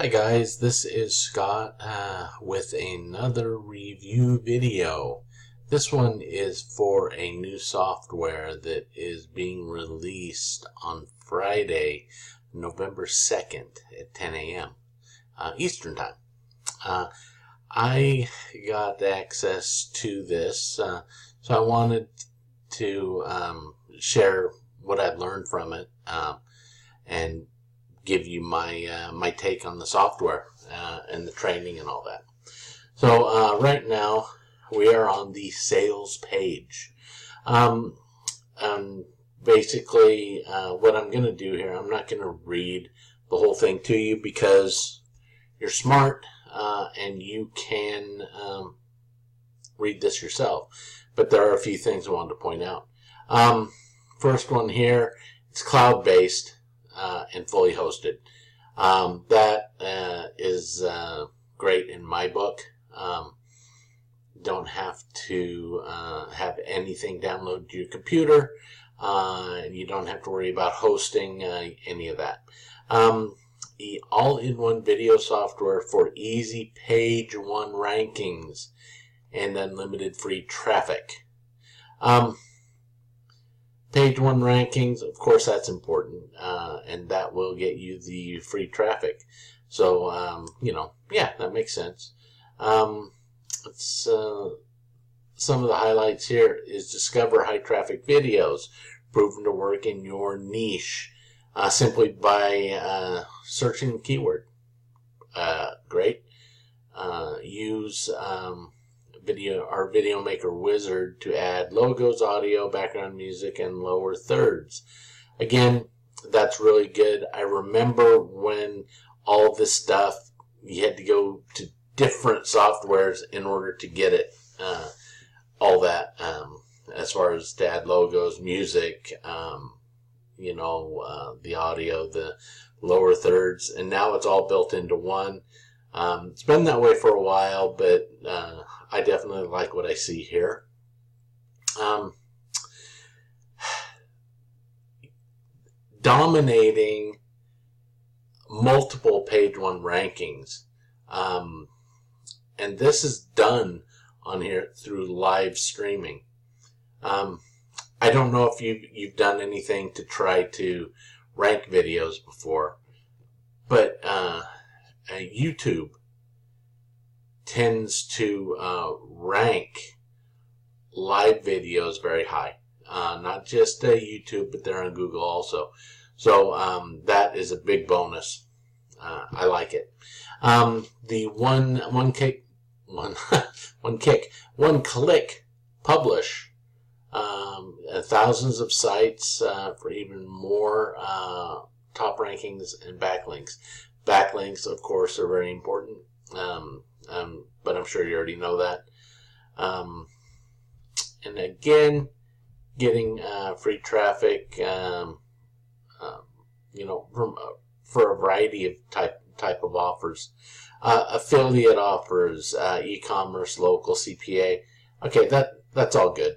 Hi guys, this is Scott uh, with another review video. This one is for a new software that is being released on Friday, November 2nd at 10 a.m. Uh, Eastern Time. Uh, I got access to this, uh, so I wanted to um, share what I've learned from it um, and give you my uh, my take on the software uh, and the training and all that. So uh, right now we are on the sales page. Um, um, basically, uh, what I'm going to do here, I'm not going to read the whole thing to you because you're smart uh, and you can um, read this yourself. But there are a few things I wanted to point out. Um, first one here, it's cloud-based uh, and fully hosted. Um, that uh, is uh, great in my book. Um, don't have to uh, have anything downloaded to your computer, uh, and you don't have to worry about hosting uh, any of that. Um, the all-in-one video software for easy page one rankings and unlimited free traffic. Um, Page one rankings, of course, that's important, uh, and that will get you the free traffic. So, um, you know, yeah, that makes sense. Um, uh, some of the highlights here is discover high traffic videos proven to work in your niche uh, simply by uh, searching the keyword. Uh, great. Uh, use um, video our video maker wizard to add logos, audio, background music, and lower thirds. Again, that's really good. I remember when all this stuff you had to go to different softwares in order to get it. Uh, all that um, as far as to add logos, music, um, you know, uh, the audio, the lower thirds, and now it's all built into one. Um, it's been that way for a while, but uh, I definitely like what I see here. Um, dominating multiple page one rankings. Um, and this is done on here through live streaming. Um, I don't know if you've, you've done anything to try to rank videos before, but uh, YouTube tends to uh, rank live videos very high. Uh, not just uh, YouTube, but they're on Google also. So um, that is a big bonus. Uh, I like it. Um, the one one kick one one kick one click publish um, thousands of sites uh, for even more uh, top rankings and backlinks. Backlinks, of course, are very important. Um, um, but I'm sure you already know that. Um, and again, getting uh, free traffic, um, um you know, from uh, for a variety of type type of offers, uh, affiliate offers, uh, e-commerce, local CPA. Okay, that that's all good.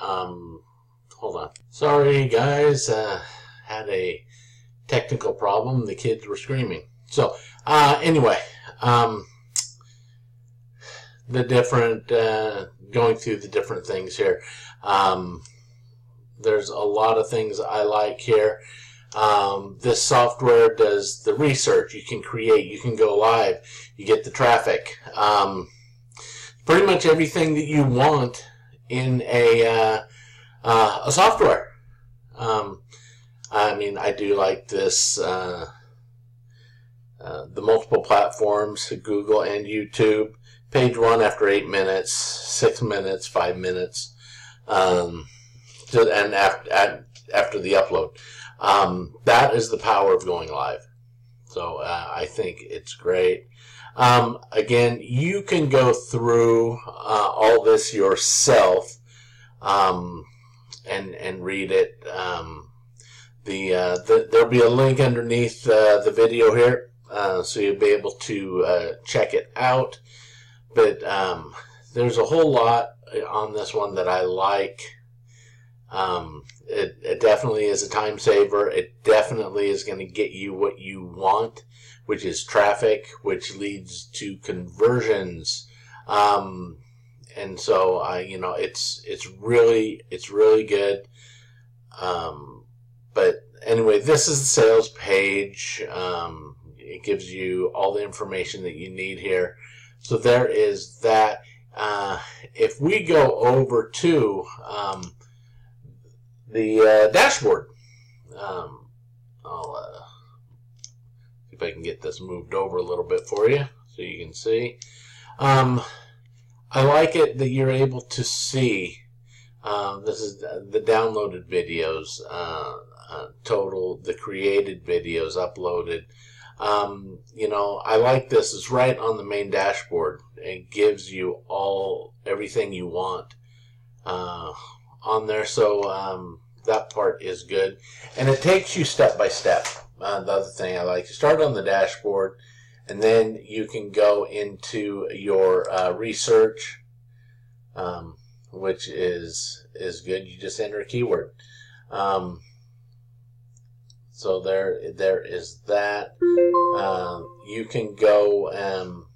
Um, hold on. Sorry, guys. Uh, had a technical problem. The kids were screaming. So, uh, anyway, um, the different, uh, going through the different things here. Um, there's a lot of things I like here. Um, this software does the research. You can create, you can go live, you get the traffic. Um, pretty much everything that you want in a, uh, uh, a software. Um, I mean, I do like this, uh, uh the multiple platforms, Google and YouTube page one after eight minutes, six minutes, five minutes, um, and after, after the upload. Um, that is the power of going live. So uh, I think it's great. Um, again, you can go through uh, all this yourself um, and and read it. Um, the, uh, the, there'll be a link underneath uh, the video here, uh, so you'll be able to uh, check it out. But um, there's a whole lot on this one that I like. Um, it, it definitely is a time saver. It definitely is going to get you what you want, which is traffic, which leads to conversions. Um, and so I, you know, it's it's really it's really good. Um, but anyway, this is the sales page. Um, it gives you all the information that you need here. So there is that. Uh, if we go over to um, the uh, dashboard, um, I'll uh, see if I can get this moved over a little bit for you so you can see. Um, I like it that you're able to see. Um, this is the downloaded videos, uh, uh, total, the created videos uploaded. Um, you know, I like this. It's right on the main dashboard. It gives you all everything you want uh, on there. So um, that part is good, and it takes you step by step. Uh, the other thing I like, you start on the dashboard, and then you can go into your uh, research, um, which is is good. You just enter a keyword. Um, so there, there is that. Uh, you can go um,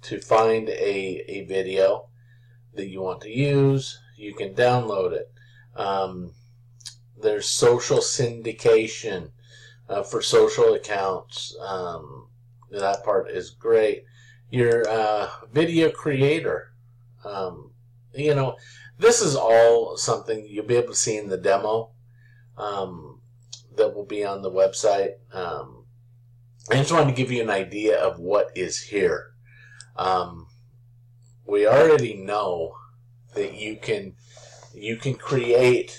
to find a, a video that you want to use. You can download it. Um, there's social syndication uh, for social accounts. Um, that part is great. Your uh, video creator. Um, you know, this is all something you'll be able to see in the demo. Um, that will be on the website. Um, I just wanted to give you an idea of what is here. Um, we already know that you can you can create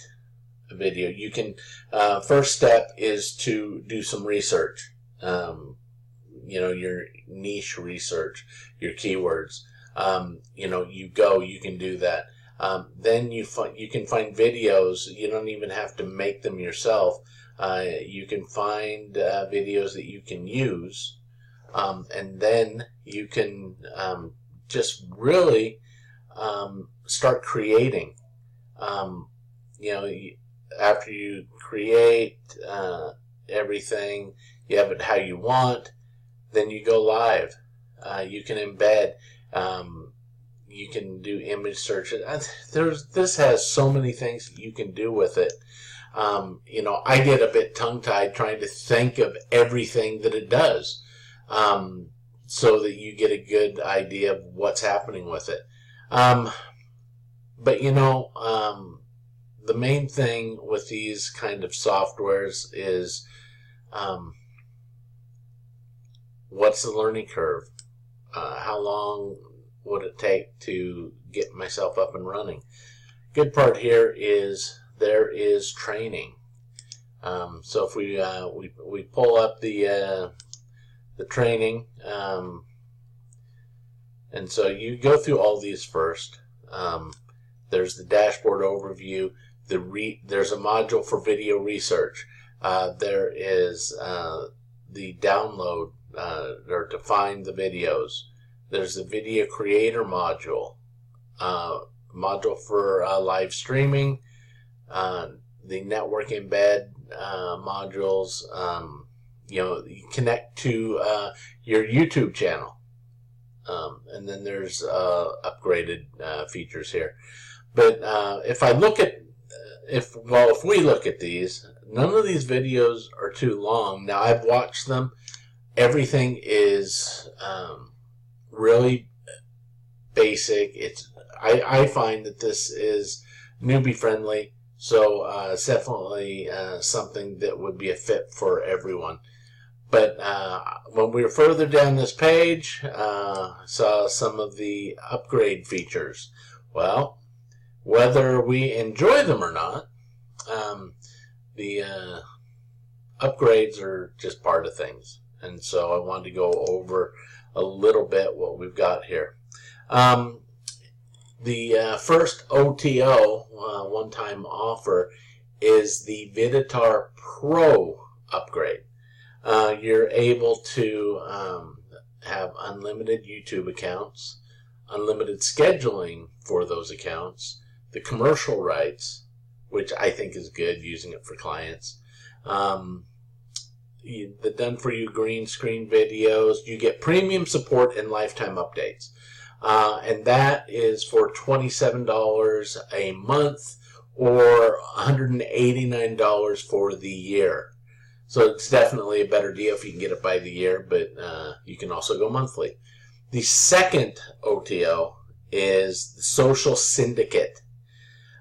a video. You can uh, first step is to do some research. Um, you know your niche research, your keywords. Um, you know you go, you can do that. Um, then you find you can find videos. You don't even have to make them yourself. Uh, you can find uh, videos that you can use, um, and then you can um, just really um, start creating. Um, you know, after you create uh, everything, you have it how you want, then you go live. Uh, you can embed. Um, you can do image searches. There's this has so many things you can do with it. Um, you know, I get a bit tongue tied trying to think of everything that it does um, so that you get a good idea of what's happening with it. Um, but, you know, um, the main thing with these kind of softwares is um, what's the learning curve? Uh, how long would it take to get myself up and running? Good part here is there is training. Um, so if we, uh, we we pull up the uh, the training, um, and so you go through all these first. Um, there's the dashboard overview. The re there's a module for video research. Uh, there is uh, the download uh, or to find the videos. There's the video creator module, uh, module for live streaming uh, the network embed uh, modules. Um, you know, you connect to uh, your YouTube channel, um, and then there's uh, upgraded uh, features here. But if I look at if well, if we look at these, none of these videos are too long. Now I've watched them. Everything is um, really basic. It's I, I find that this is newbie friendly. So uh, it's definitely uh, something that would be a fit for everyone. But uh, when we were further down this page, uh, saw some of the upgrade features. Well, whether we enjoy them or not, um, the uh, upgrades are just part of things. And so I wanted to go over a little bit what we've got here. Um, the uh, first OTO, uh, one-time offer, is the Videtar Pro upgrade. Uh, you're able to um, have unlimited YouTube accounts, unlimited scheduling for those accounts, the commercial rights, which I think is good using it for clients. Um, the done for you green screen videos, you get premium support and lifetime updates. Uh, and that is for $27 a month or $189 for the year. So it's definitely a better deal if you can get it by the year, but uh, you can also go monthly. The second OTO is the Social Syndicate.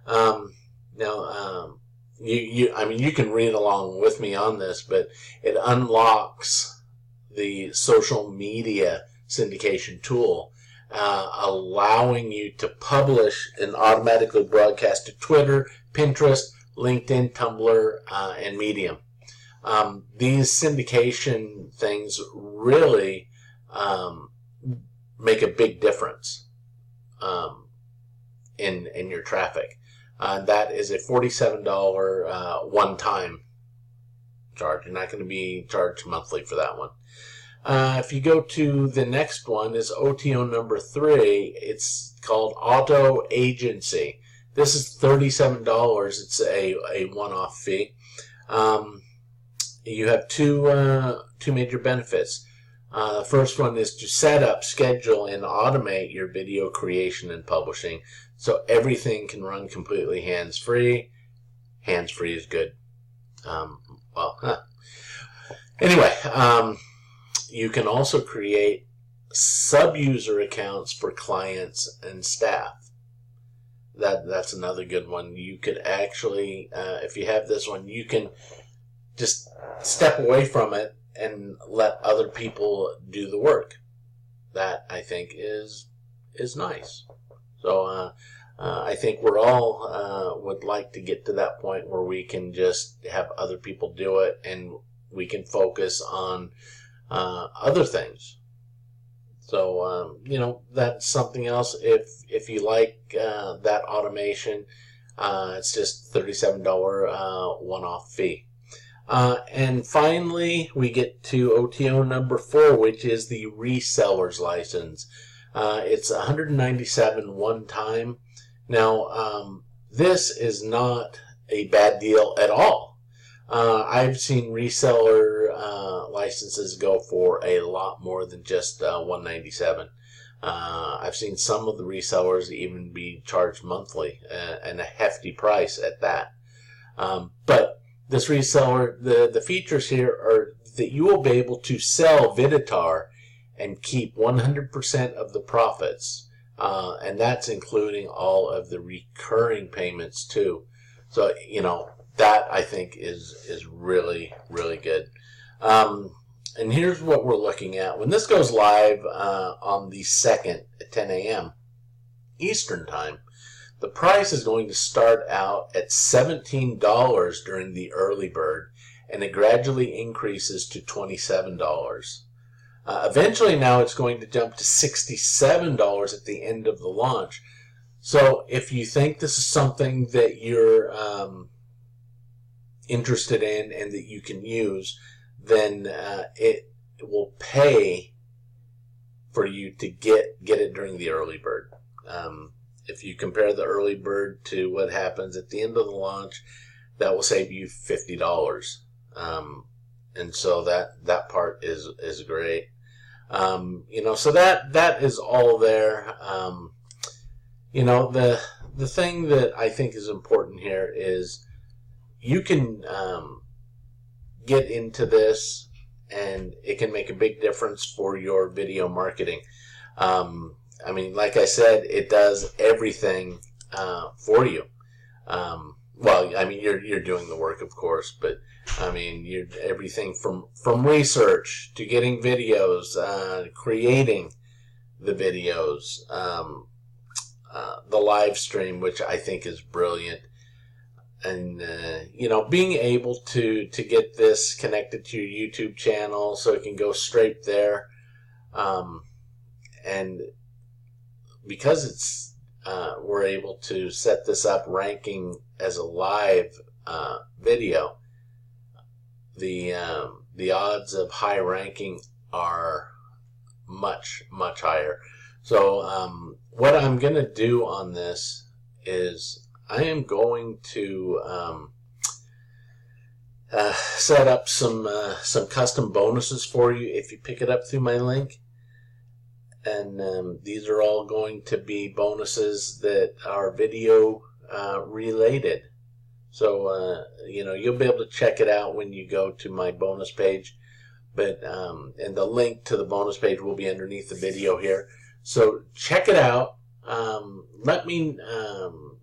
Um, now, um, you, you, I mean, you can read along with me on this, but it unlocks the social media syndication tool, uh, allowing you to publish and automatically broadcast to Twitter, Pinterest, LinkedIn, Tumblr, uh, and Medium. Um, these syndication things really um, make a big difference um, in in your traffic. Uh, that is a $47 uh, one-time charge. You're not going to be charged monthly for that one. Uh, if you go to the next one is OTO number three. It's called Auto Agency. This is $37. It's a, a one-off fee. Um, you have two, uh, two major benefits. Uh, the first one is to set up, schedule, and automate your video creation and publishing so everything can run completely hands free. Hands free is good. Um, well, huh. anyway, um, you can also create sub user accounts for clients and staff. That that's another good one. You could actually, uh, if you have this one, you can just step away from it and let other people do the work. That I think is is nice. So uh, uh, I think we're all uh, would like to get to that point where we can just have other people do it and we can focus on uh, other things. So um, you know that's something else. If if you like uh, that automation, uh, it's just thirty seven dollar one off fee. Uh, and finally, we get to OTO number four, which is the reseller's license. Uh, it's 197 one time. Now, um, this is not a bad deal at all. Uh, I've seen reseller uh, licenses go for a lot more than just uh, 197. Uh, I've seen some of the resellers even be charged monthly uh, and a hefty price at that. Um, but this reseller, the, the features here are that you will be able to sell Videtar and keep 100% of the profits. Uh, and that's including all of the recurring payments too. So, you know, that I think is, is really, really good. Um, and here's what we're looking at. When this goes live uh, on the 2nd at 10 a.m. Eastern Time, the price is going to start out at $17 during the early bird, and it gradually increases to $27. Uh, eventually, now it's going to jump to $67 at the end of the launch. So, if you think this is something that you're um, interested in and that you can use, then uh, it will pay for you to get get it during the early bird. Um, if you compare the early bird to what happens at the end of the launch, that will save you fifty dollars. Um, and so that that part is is great. Um, you know, so that that is all there. Um, you know, the the thing that I think is important here is you can um, get into this, and it can make a big difference for your video marketing. Um, I mean, like I said, it does everything uh, for you. Um, well, I mean, you're you're doing the work, of course, but I mean, you're everything from from research to getting videos, uh, creating the videos, um, uh, the live stream, which I think is brilliant, and uh, you know, being able to to get this connected to your YouTube channel so it can go straight there, um, and because it's uh, we're able to set this up ranking as a live uh, video, the um, the odds of high ranking are much much higher. So um, what I'm going to do on this is I am going to um, uh, set up some uh, some custom bonuses for you if you pick it up through my link. And um, these are all going to be bonuses that are video uh, related. So, uh, you know, you'll be able to check it out when you go to my bonus page. But, um, and the link to the bonus page will be underneath the video here. So check it out. Um, let me, um,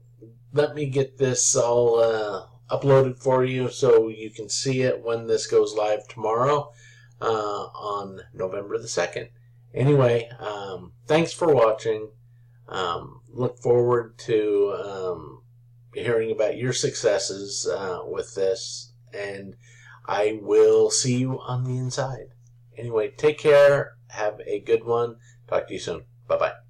let me get this all, uh, uploaded for you so you can see it when this goes live tomorrow, uh, on November the 2nd. Anyway, um, thanks for watching. Um, look forward to, um, hearing about your successes uh, with this, and I will see you on the inside. Anyway, take care. Have a good one. Talk to you soon. Bye bye.